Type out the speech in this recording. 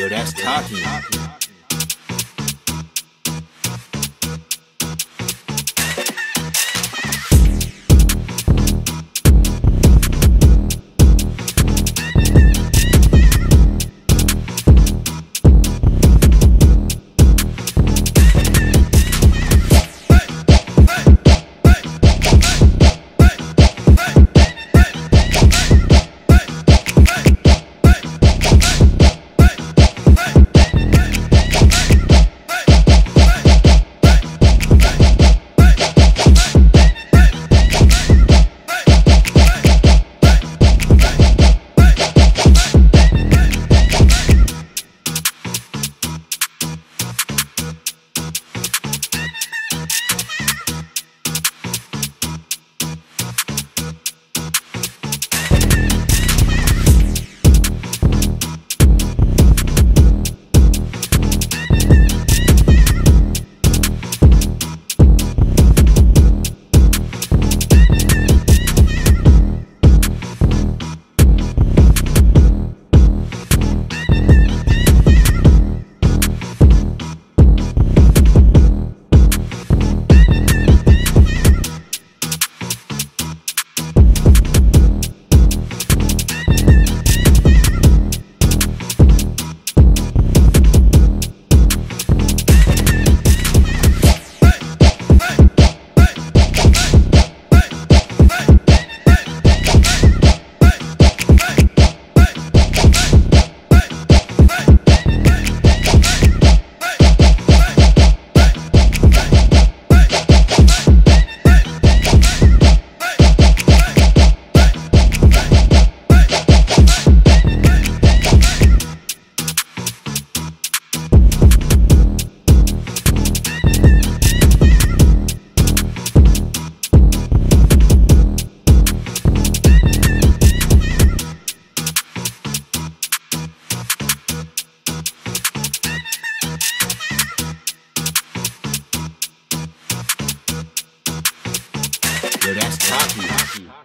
Yo, that's Taki. Happy. Happy.